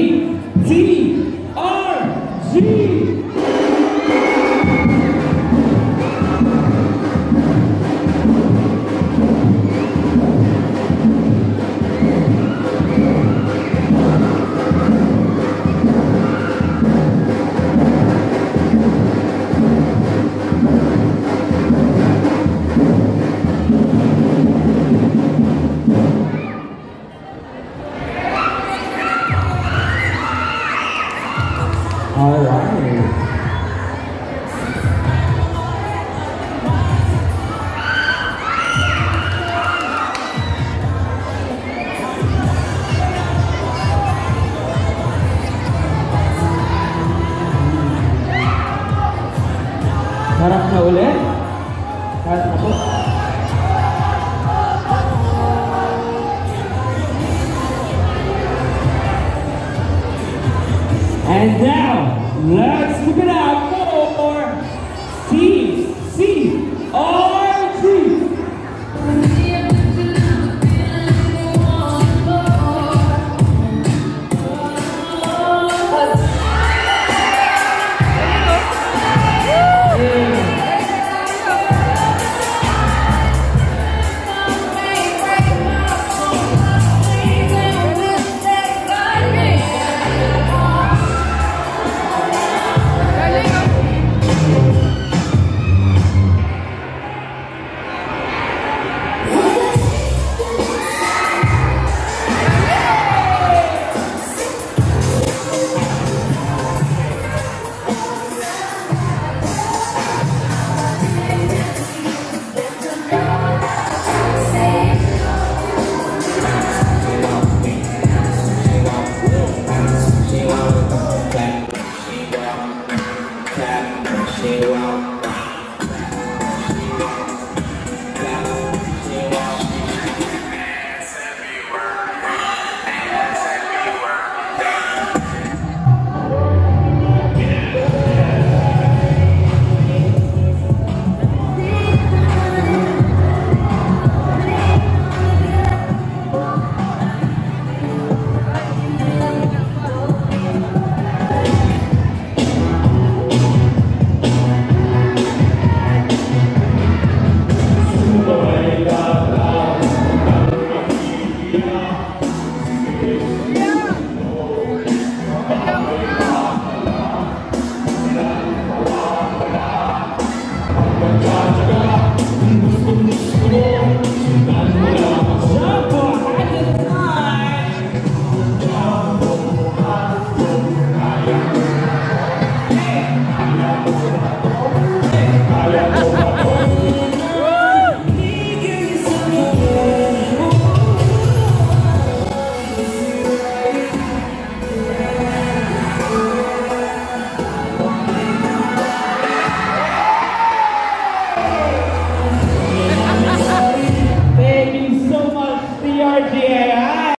T R G. All right. Harap. And now, let's give it up Feel out.